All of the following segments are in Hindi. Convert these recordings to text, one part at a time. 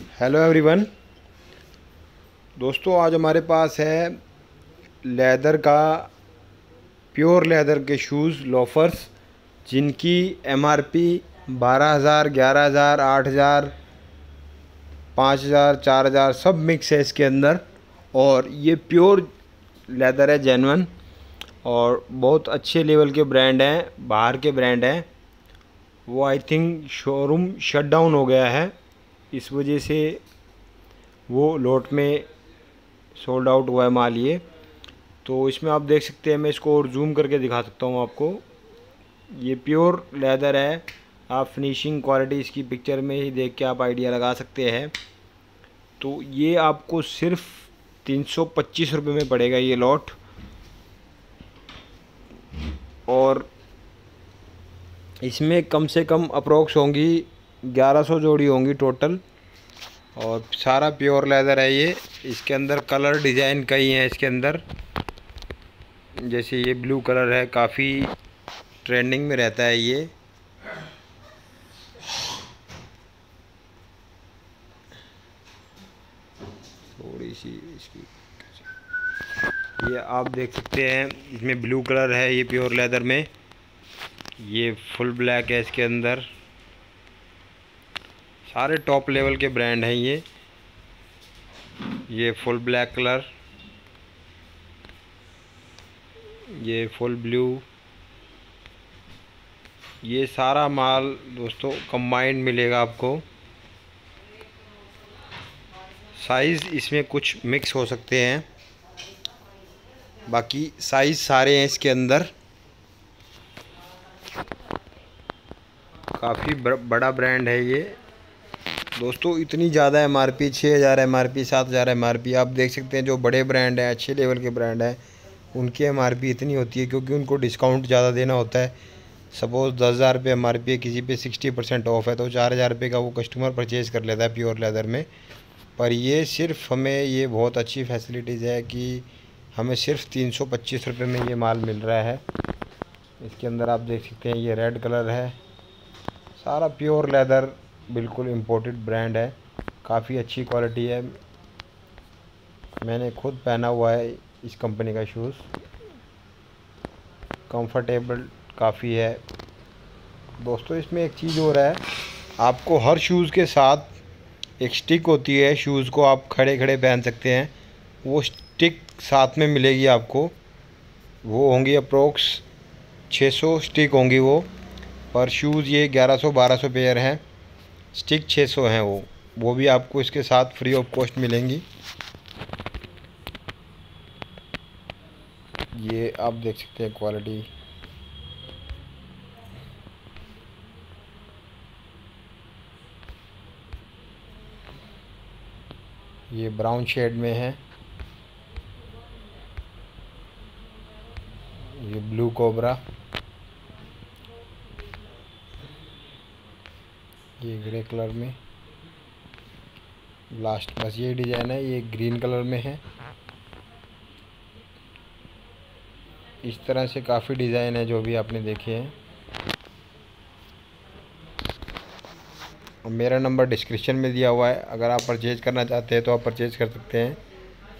हेलो एवरीवन दोस्तों, आज हमारे पास है लेदर का, प्योर लेदर के शूज़ लोफर्स जिनकी एमआरपी बारह हज़ार, ग्यारह हज़ार, आठ हज़ार, पाँच हज़ार, चार हज़ार, सब मिक्स है इसके अंदर। और ये प्योर लेदर है जेनवन और बहुत अच्छे लेवल के ब्रांड हैं, बाहर के ब्रांड हैं। वो I think showroom shut down हो गया है। इस वजह से वो लोट में सोल्ड आउट हुआ है माल ये। तो इसमें आप देख सकते हैं, मैं इसको और जूम करके दिखा सकता हूँ आपको। ये प्योर लेदर है। आप फिनिशिंग क्वालिटी इसकी पिक्चर में ही देख के आप आइडिया लगा सकते हैं। तो ये आपको सिर्फ़ तीन सौ पच्चीस रुपये में पड़ेगा ये लॉट और इसमें कम से कम अप्रोक्स होंगी 1100 जोड़ी होंगी टोटल और सारा प्योर लेदर है ये। इसके अंदर कलर डिज़ाइन कई हैं इसके अंदर। जैसे ये ब्लू कलर है, काफ़ी ट्रेंडिंग में रहता है ये। थोड़ी सी इसकी ये आप देख सकते हैं, इसमें ब्लू कलर है ये प्योर लेदर में। ये फुल ब्लैक है इसके अंदर। सारे टॉप लेवल के ब्रांड हैं ये। ये फुल ब्लैक कलर ये फुल ब्लू ये सारा माल दोस्तों कंबाइंड मिलेगा आपको। साइज़ इसमें कुछ मिक्स हो सकते हैं। बाकी साइज़ सारे हैं इसके अंदर। काफ़ी बड़ा ब्रांड है ये। दोस्तों, इतनी ज़्यादा एम आर पी छः हज़ार एम आर पी सात हज़ार एम आर पी आप देख सकते हैं जो बड़े ब्रांड हैं, अच्छे लेवल के ब्रांड हैं, उनकी एम आर पी इतनी होती है क्योंकि उनको डिस्काउंट ज़्यादा देना होता है। सपोज़ दस हज़ार रुपये एम आर पी है, किसी पे सिक्सटी परसेंट ऑफ़ है तो चार हज़ार रुपये का वो कस्टमर परचेज़ कर लेता है प्योर लेदर में। पर ये सिर्फ़ हमें ये बहुत अच्छी फैसिलिटीज़ है कि हमें सिर्फ़ तीन सौ पच्चीस रुपये में ये माल मिल रहा है। इसके अंदर आप देख सकते हैं, ये रेड कलर है। सारा प्योर लेदर बिल्कुल इम्पोर्टेड ब्रांड है। काफ़ी अच्छी क्वालिटी है। मैंने खुद पहना हुआ है इस कंपनी का शूज़ कंफर्टेबल काफ़ी है। दोस्तों, इसमें एक चीज़ हो रहा है। आपको हर शूज़ के साथ एक स्टिक होती है। शूज़ को आप खड़े खड़े पहन सकते हैं। वो स्टिक साथ में मिलेगी आपको। वो होंगी अप्रोक्स 600 स्टिक होंगी वो। पर शूज़ ये 1100 1200 पेयर हैं। स्टिक 600 हैं वो। वो भी आपको इसके साथ फ्री ऑफ़ कॉस्ट मिलेंगी। ये आप देख सकते हैं क्वालिटी ये ब्राउन शेड में है। ये ब्लू कोबरा ये ग्रे कलर में। लास्ट बस ये डिज़ाइन है, ये ग्रीन कलर में है। इस तरह से काफ़ी डिज़ाइन है जो भी आपने देखे हैं। मेरा नंबर डिस्क्रिप्शन में दिया हुआ है। अगर आप परचेज़ करना चाहते हैं तो आप परचेज़ कर सकते हैं।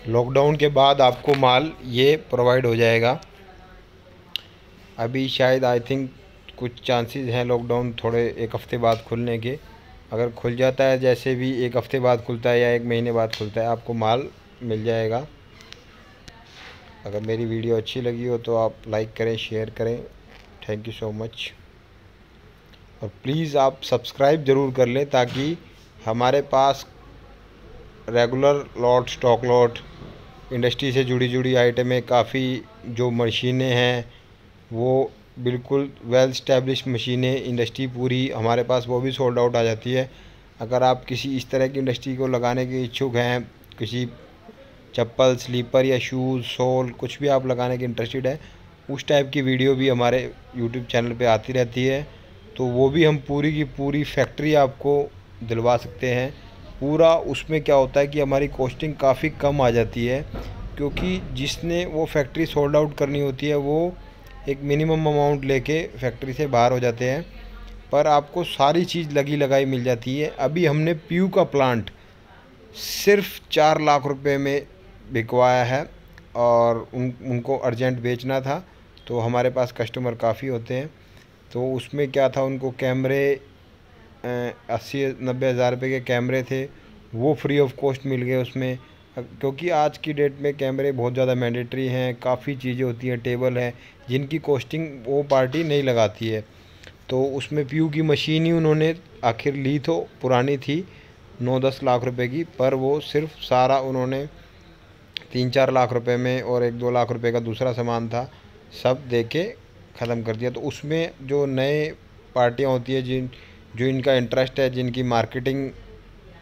लॉकडाउन के बाद आपको माल ये प्रोवाइड हो जाएगा। अभी शायद आई थिंक कुछ चांसेस हैं लॉकडाउन थोड़े एक हफ़्ते बाद खुलने के। अगर खुल जाता है, जैसे भी एक हफ़्ते बाद खुलता है या एक महीने बाद खुलता है, आपको माल मिल जाएगा। अगर मेरी वीडियो अच्छी लगी हो तो आप लाइक करें शेयर करें। थैंक यू सो मच और प्लीज़ आप सब्सक्राइब ज़रूर कर लें ताकि हमारे पास regular lot stock lot industry से जुड़ी जुड़ी आइटमें काफ़ी जो मशीनें हैं, वो बिल्कुल वेल स्टैब्लिश मशीनें इंडस्ट्री पूरी हमारे पास वो भी सोल्ड आउट आ जाती है। अगर आप किसी इस तरह की इंडस्ट्री को लगाने के इच्छुक हैं, किसी चप्पल स्लीपर या शूज़ सोल कुछ भी आप लगाने के इंटरेस्टेड है, उस टाइप की वीडियो भी हमारे यूट्यूब चैनल पे आती रहती है। तो वो भी हम पूरी की पूरी फैक्ट्री आपको दिलवा सकते हैं। पूरा उसमें क्या होता है कि हमारी कॉस्टिंग काफ़ी कम आ जाती है, क्योंकि जिसने वो फैक्ट्री सोल्ड आउट करनी होती है, वो एक मिनिमम अमाउंट लेके फैक्ट्री से बाहर हो जाते हैं। पर आपको सारी चीज़ लगी लगाई मिल जाती है। अभी हमने पीयू का प्लांट सिर्फ़ चार लाख रुपए में बिकवाया है और उन, उनको अर्जेंट बेचना था। तो हमारे पास कस्टमर काफ़ी होते हैं। तो उसमें क्या था, उनको कैमरे अस्सी नब्बे हज़ार रुपये के कैमरे थे। वो फ्री ऑफ़ कॉस्ट मिल गए उसमें। क्योंकि आज की डेट में कैमरे बहुत ज़्यादा मैंडेटरी हैं, काफ़ी चीज़ें होती हैं, टेबल हैं, जिनकी कॉस्टिंग वो पार्टी नहीं लगाती है। तो उसमें पीयू की मशीन ही उन्होंने आखिर ली तो पुरानी थी नौ दस लाख रुपए की, पर वो सिर्फ़ सारा उन्होंने तीन चार लाख रुपए में और एक दो लाख रुपए का दूसरा सामान था, सब दे के ख़त्म कर दिया। तो उसमें जो नए पार्टियाँ होती है, जिन, जो इनका इंटरेस्ट है, जिनकी मार्केटिंग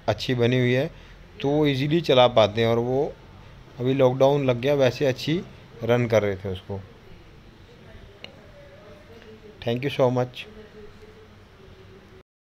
अच्छी बनी हुई है तो वो ईज़ीली चला पाते हैं और वो अभी लॉकडाउन लग गया, वैसे अच्छी रन कर रहे थे उसको। Thank you so much